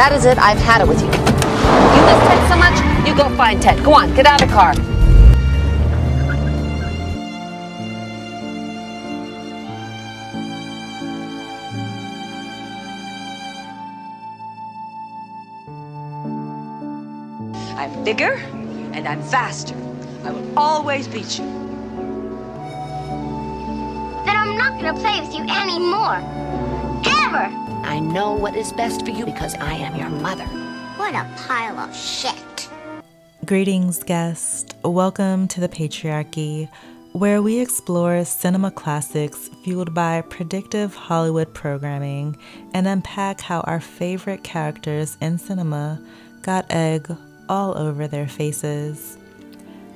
That is it. I've had it with you. You miss Ted so much, you go find Ted. Go on, get out of the car. I'm bigger and I'm faster. I will always beat you. Then I'm not gonna play with you anymore. Ever! I know what is best for you because I am your mother. What a pile of shit. Greetings, guest. Welcome to the Patriarchy, where we explore cinema classics fueled by predictive Hollywood programming and unpack how our favorite characters in cinema got egg all over their faces.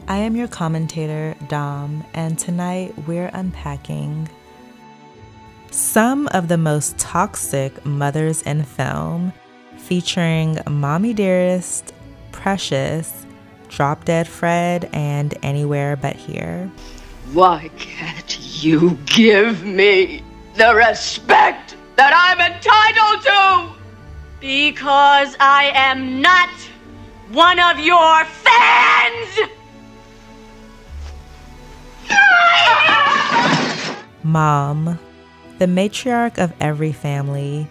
I am your commentator, Dom, and tonight we're unpacking some of the most toxic mothers in film, featuring Mommie Dearest, Precious, Drop Dead Fred, and Anywhere But Here. Why can't you give me the respect that I'm entitled to? Because I am not one of your fans! Mom, the matriarch of every family,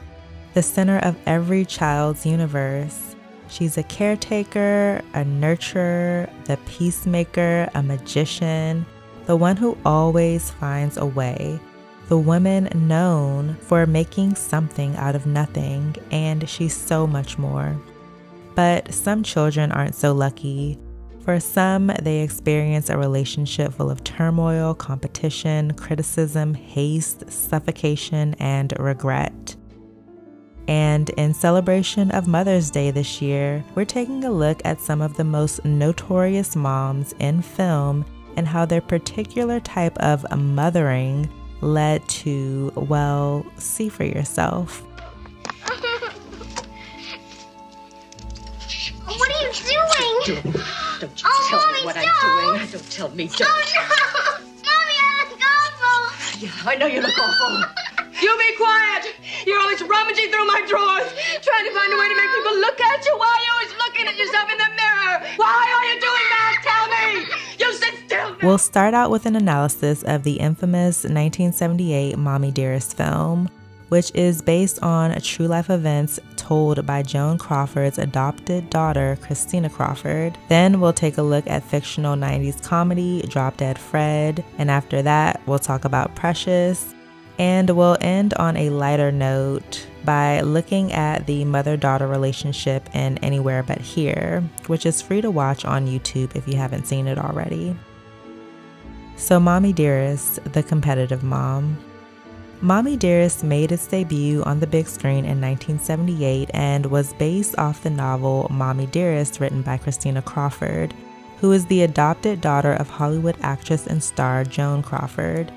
the center of every child's universe. She's a caretaker, a nurturer, the peacemaker, a magician, the one who always finds a way, the woman known for making something out of nothing, and she's so much more. But some children aren't so lucky. For some, they experience a relationship full of turmoil, competition, criticism, haste, suffocation, and regret. And in celebration of Mother's Day this year, we're taking a look at some of the most notorious moms in film and how their particular type of mothering led to, well, see for yourself. What are you doing? Don't you Oh, tell Mommy, me what don't. I'm doing. Oh, don't tell me. Don't. Oh no! Mommy, I look awful! Yeah, I know you look awful. You be quiet. You're always rummaging through my drawers, trying to find a way to make people look at you. Why are you always looking at yourself in the mirror? Why are you doing that? Tell me. You sit still. now. We'll start out with an analysis of the infamous 1978 Mommie Dearest film, which is based on true life events told by Joan Crawford's adopted daughter, Christina Crawford. Then we'll take a look at fictional 90s comedy, Drop Dead Fred, and after that, we'll talk about Precious. And we'll end on a lighter note by looking at the mother daughter relationship in Anywhere But Here, which is free to watch on YouTube if you haven't seen it already. So, Mommie Dearest, the competitive mom. Mommie Dearest made its debut on the big screen in 1978 and was based off the novel Mommie Dearest, written by Christina Crawford, who is the adopted daughter of Hollywood actress and star Joan Crawford.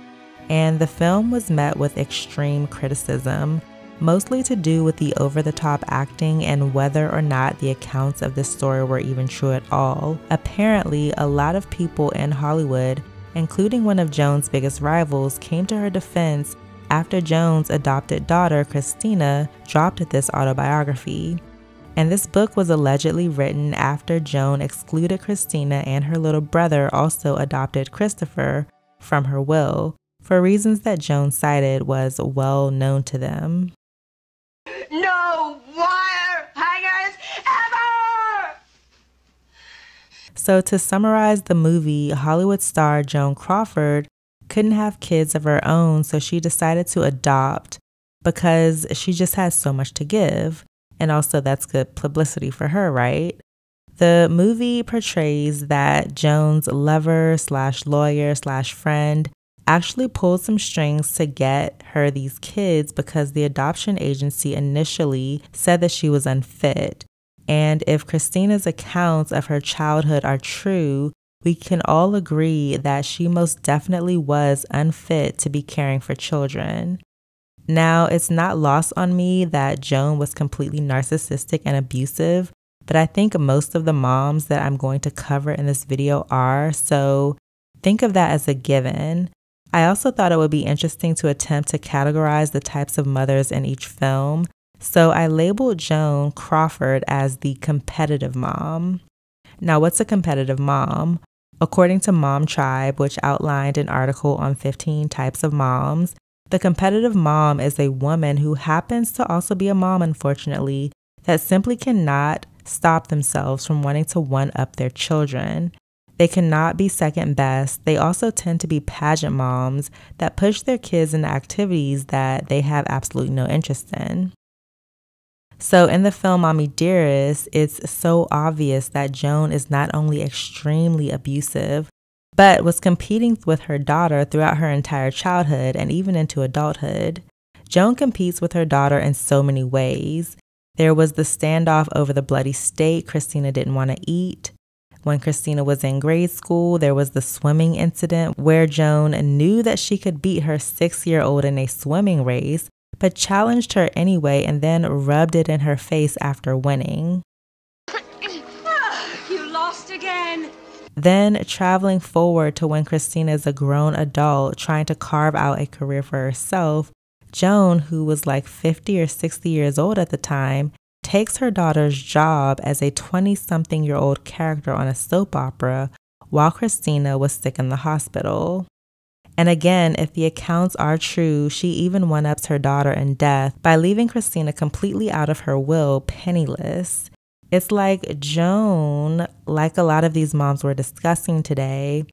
And the film was met with extreme criticism, mostly to do with the over the top acting and whether or not the accounts of this story were even true at all. Apparently, a lot of people in Hollywood, including one of Joan's biggest rivals, came to her defense after Joan's adopted daughter, Christina, dropped this autobiography. And this book was allegedly written after Joan excluded Christina and her little brother, also adopted Christopher, from her will, for reasons that Joan cited was well known to them. No wire hangers ever. So, to summarize the movie, Hollywood star Joan Crawford couldn't have kids of her own, so she decided to adopt because she just has so much to give. And also, that's good publicity for her, right? The movie portrays that Joan's lover slash lawyer slash friend actually pulled some strings to get her these kids because the adoption agency initially said that she was unfit. And if Christina's accounts of her childhood are true, we can all agree that she most definitely was unfit to be caring for children. Now, it's not lost on me that Joan was completely narcissistic and abusive, but I think most of the moms that I'm going to cover in this video are, so think of that as a given. I also thought it would be interesting to attempt to categorize the types of mothers in each film So I labeled Joan Crawford as the competitive mom. Now, what's a competitive mom? According to Mom Tribe, which outlined an article on 15 types of moms, the competitive mom is a woman who happens to also be a mom, unfortunately, that simply cannot stop themselves from wanting to one up their children. They cannot be second best. They also tend to be pageant moms that push their kids into activities that they have absolutely no interest in. So, in the film Mommie Dearest, it's so obvious that Joan is not only extremely abusive, but was competing with her daughter throughout her entire childhood and even into adulthood. Joan competes with her daughter in so many ways. There was the standoff over the bloody steak Christina didn't want to eat. When Christina was in grade school, there was the swimming incident where Joan knew that she could beat her six year old in a swimming race, but challenged her anyway and then rubbed it in her face after winning. You lost again. Then, traveling forward to when Christina is a grown adult trying to carve out a career for herself, Joan, who was like 50 or 60 years old at the time, takes her daughter's job as a 20 something year old character on a soap opera while Christina was sick in the hospital. And again, if the accounts are true, she even one ups her daughter in death by leaving Christina completely out of her will, penniless. It's like Joan, like a lot of these moms we're discussing today,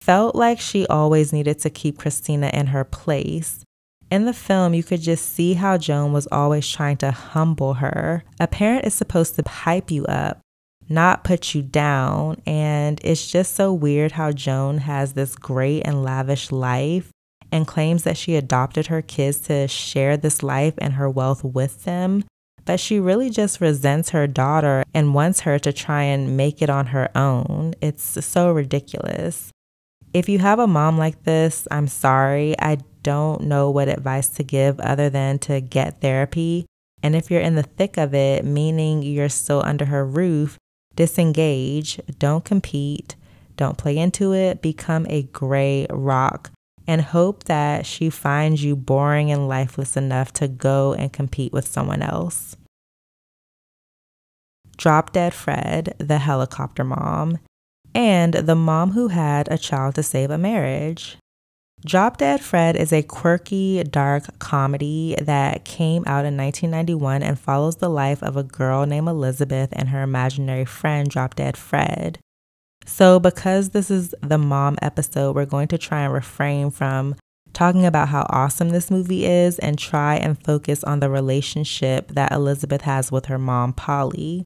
felt like she always needed to keep Christina in her place. In the film, you could just see how Joan was always trying to humble her. A parent is supposed to hype you up, not put you down. And it's just so weird how Joan has this great and lavish life and claims that she adopted her kids to share this life and her wealth with them. But she really just resents her daughter and wants her to try and make it on her own. It's so ridiculous. If you have a mom like this, I'm sorry. I don't know what advice to give other than to get therapy. And if you're in the thick of it, meaning you're still under her roof, disengage, don't compete, don't play into it, become a gray rock, and hope that she finds you boring and lifeless enough to go and compete with someone else. Drop Dead Fred, the helicopter mom, and the mom who had a child to save a marriage. Drop Dead Fred is a quirky, dark comedy that came out in 1991 and follows the life of a girl named Elizabeth and her imaginary friend, Drop Dead Fred. So, because this is the mom episode, we're going to try and refrain from talking about how awesome this movie is and try and focus on the relationship that Elizabeth has with her mom, Polly.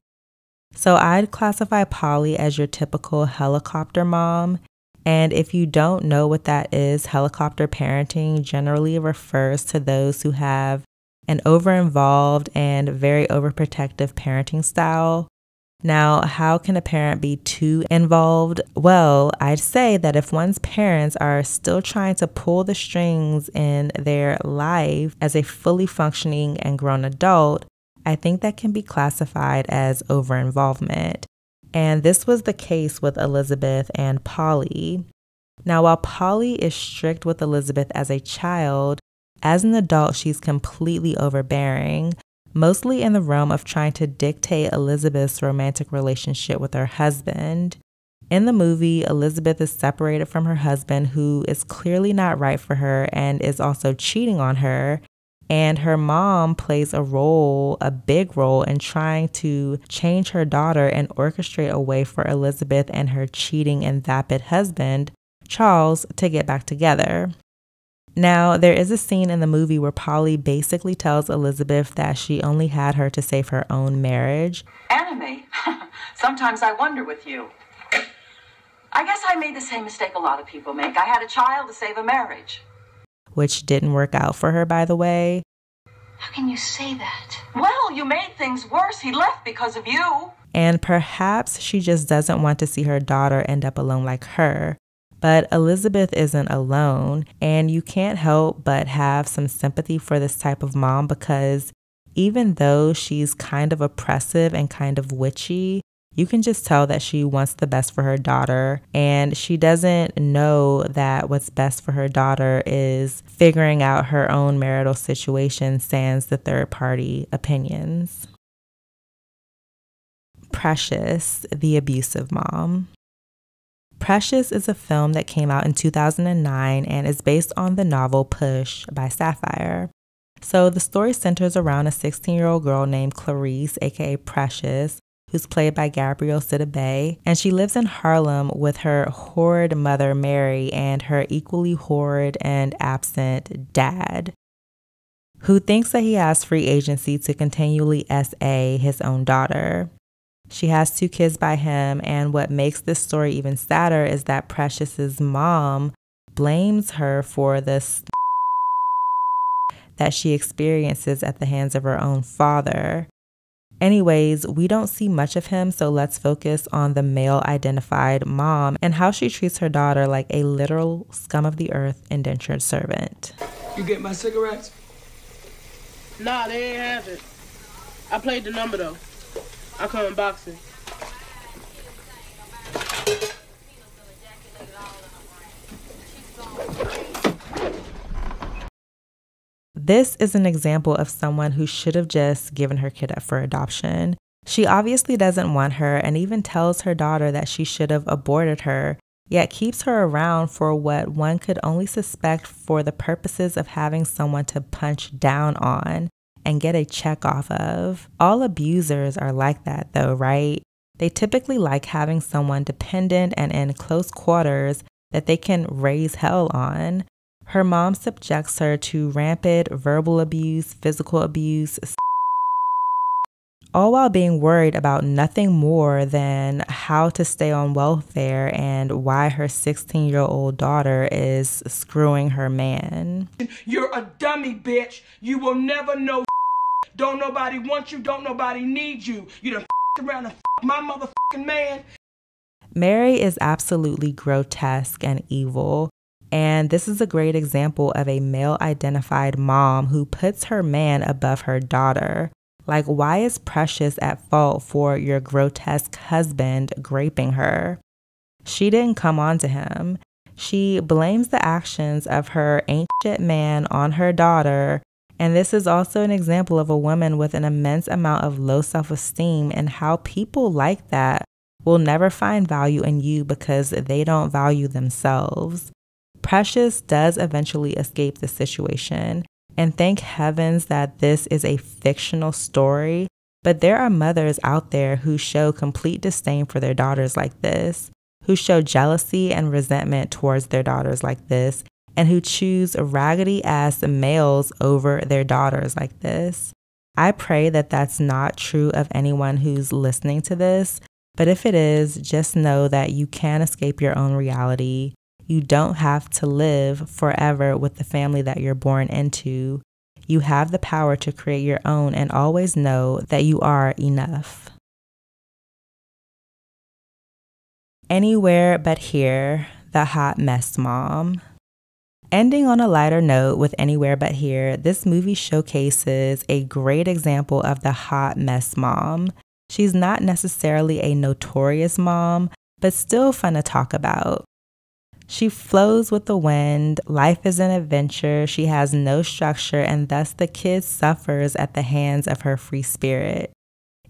So, I'd classify Polly as your typical helicopter mom. And if you don't know what that is, helicopter parenting generally refers to those who have an over involved and very overprotective parenting style. Now, how can a parent be too involved? Well, I'd say that if one's parents are still trying to pull the strings in their life as a fully functioning and grown adult, I think that can be classified as over involvement. And this was the case with Elizabeth and Polly. Now, while Polly is strict with Elizabeth as a child, as an adult, she's completely overbearing, mostly in the realm of trying to dictate Elizabeth's romantic relationship with her husband. In the movie, Elizabeth is separated from her husband, who is clearly not right for her and is also cheating on her. And her mom plays a role, a big role, in trying to change her daughter and orchestrate a way for Elizabeth and her cheating and vapid husband, Charles, to get back together. Now, there is a scene in the movie where Polly basically tells Elizabeth that she only had her to save her own marriage. Anime? Sometimes I wonder with you. I guess I made the same mistake a lot of people make. I had a child to save a marriage which didn't work out for her, by the way. How can you say that? Well, you made things worse. He left because of you. And perhaps she just doesn't want to see her daughter end up alone like her. But Elizabeth isn't alone, and you can't help but have some sympathy for this type of mom because even though she's kind of oppressive and kind of witchy, you can just tell that she wants the best for her daughter. And she doesn't know that what's best for her daughter is figuring out her own marital situation, sans the third party opinions. Precious, the abusive mom. Precious is a film that came out in 2009 and is based on the novel Push by Sapphire. So the story centers around a 16 year old girl named Clarice, aka Precious, who's played by Gabrielle Sidibe, and she lives in Harlem with her horrid mother, Mary, and her equally horrid and absent dad, who thinks that he has free agency to continually SA his own daughter. She has two kids by him, and what makes this story even sadder is that Precious's mom blames her for this that she experiences at the hands of her own father. Anyways, we don't see much of him, so let's focus on the male identified mom and how she treats her daughter like a literal scum of the earth indentured servant. You get my cigarettes? Nah, they ain't have it. I played the number though. I come in boxing. This is an example of someone who should have just given her kid up for adoption. She obviously doesn't want her and even tells her daughter that she should have aborted her, yet keeps her around for what one could only suspect for the purposes of having someone to punch down on and get a check off of. All abusers are like that, though, right? They typically like having someone dependent and in close quarters that they can raise hell on. Her mom subjects her to rampant verbal abuse, physical abuse, all while being worried about nothing more than how to stay on welfare and why her 16 year old daughter is screwing her man. You're a dummy, bitch. You will never know. Don't nobody want you. Don't nobody need you. You done around and my motherfucking man. Mary is absolutely grotesque and evil. And this is a great example of a male identified mom who puts her man above her daughter. Like, why is Precious at fault for your grotesque husband graping her? She didn't come on to him. She blames the actions of her ancient man on her daughter. And this is also an example of a woman with an immense amount of low self esteem and how people like that will never find value in you because they don't value themselves. Precious does eventually escape the situation, and thank heavens that this is a fictional story. But there are mothers out there who show complete disdain for their daughters like this, who show jealousy and resentment towards their daughters like this, and who choose raggedy ass males over their daughters like this. I pray that that's not true of anyone who's listening to this, but if it is, just know that you can escape your own reality. You don't have to live forever with the family that you're born into. You have the power to create your own and always know that you are enough. Anywhere but here, the hot mess mom. Ending on a lighter note with Anywhere But Here, this movie showcases a great example of the hot mess mom. She's not necessarily a notorious mom, but still fun to talk about. She flows with the wind. Life is an adventure. She has no structure, and thus the kid suffers at the hands of her free spirit.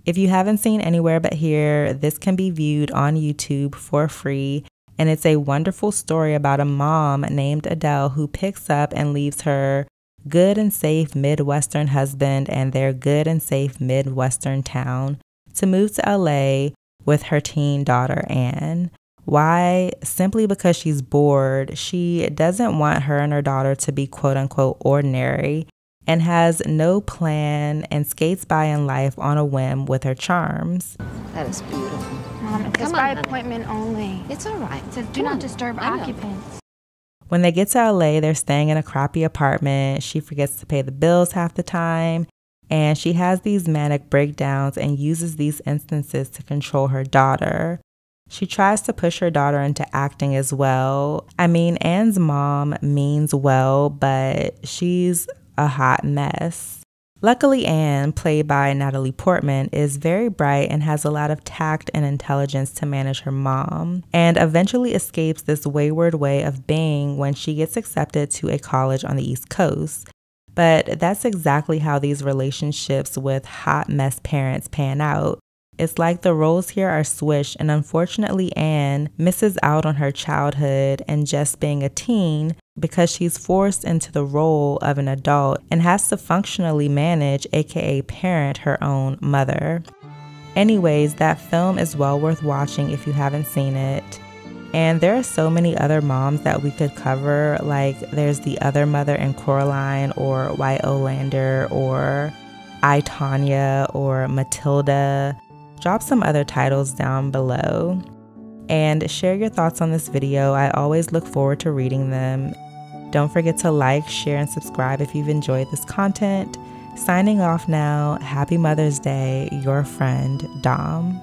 If you haven't seen Anywhere But Here, this can be viewed on YouTube for free. And it's a wonderful story about a mom named Adele who picks up and leaves her good and safe Midwestern husband and their good and safe Midwestern town to move to LA with her teen daughter, Anne. Why? Simply because she's bored. She doesn't want her and her daughter to be quote unquote ordinary and has no plan and skates by in life on a whim with her charms. That is beautiful. Mom, it's Come by on, honey. appointment only. It's all right. It says do not disturb I know. occupants. When they get to LA, they're staying in a crappy apartment. She forgets to pay the bills half the time. And she has these manic breakdowns and uses these instances to control her daughter. She tries to push her daughter into acting as well. I mean, Anne's mom means well, but she's a hot mess. Luckily, Anne, played by Natalie Portman, is very bright and has a lot of tact and intelligence to manage her mom, and eventually escapes this wayward way of being when she gets accepted to a college on the East Coast. But that's exactly how these relationships with hot mess parents pan out. It's like the roles here are switched, and unfortunately, Anne misses out on her childhood and just being a teen because she's forced into the role of an adult and has to functionally manage, aka parent, her own mother. Anyways, that film is well worth watching if you haven't seen it. And there are so many other moms that we could cover, like there's the other mother in Coraline, or White Oleander, or I, Tonya, or Matilda. Drop some other titles down below and share your thoughts on this video. I always look forward to reading them. Don't forget to like, share, and subscribe if you've enjoyed this content. Signing off now. Happy Mother's Day, your friend, Dom.